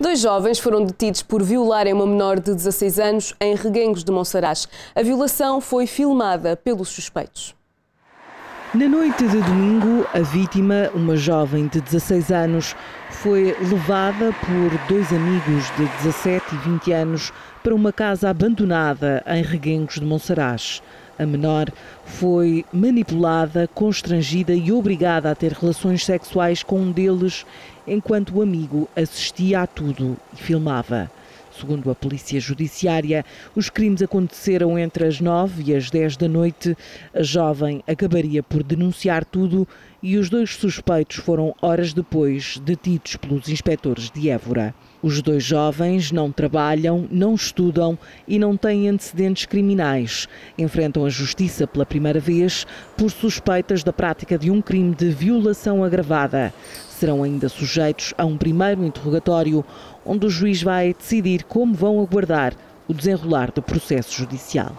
Dois jovens foram detidos por violarem uma menor de 16 anos em Reguengos de Monsaraz. A violação foi filmada pelos suspeitos. Na noite de domingo, a vítima, uma jovem de 16 anos, foi levada por dois amigos de 17 e 20 anos para uma casa abandonada em Reguengos de Monsaraz. A menor foi manipulada, constrangida e obrigada a ter relações sexuais com um deles, enquanto o amigo assistia a tudo e filmava. Segundo a Polícia Judiciária, os crimes aconteceram entre as 9 e as 10 da noite. A jovem acabaria por denunciar tudo e os dois suspeitos foram horas depois detidos pelos inspectores de Évora. Os dois jovens não trabalham, não estudam e não têm antecedentes criminais. Enfrentam a justiça pela primeira vez por suspeitas da prática de um crime de violação agravada. Serão ainda sujeitos a um primeiro interrogatório, onde o juiz vai decidir como vão aguardar o desenrolar do processo judicial.